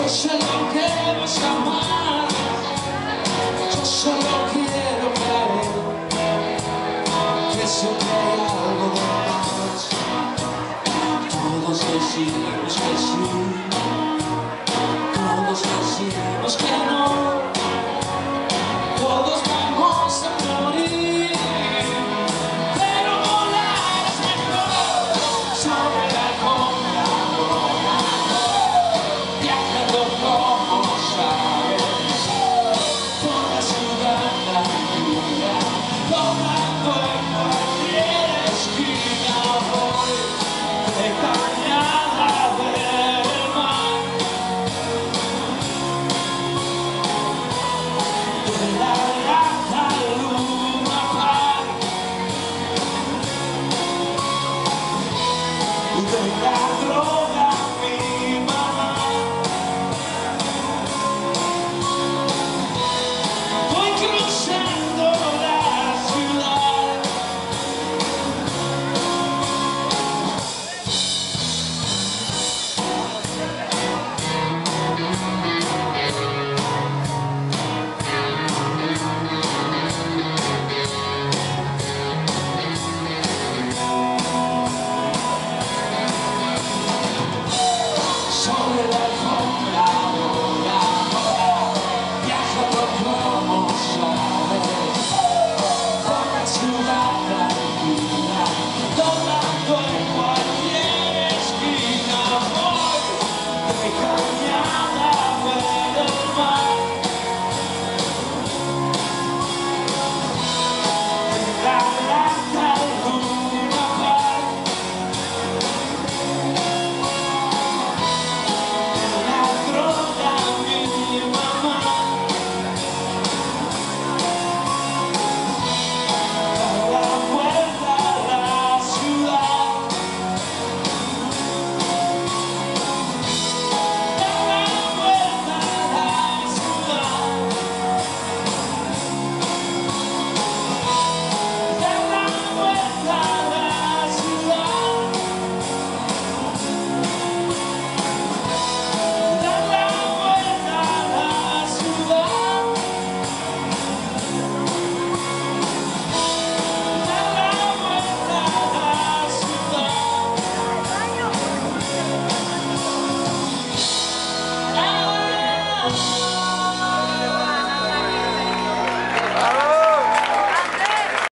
Yo solo quiero llamar, yo solo quiero creer que siempre hay algo más. Todos decimos que sí, todos decimos que no, todos vamos a probar. home, walk home.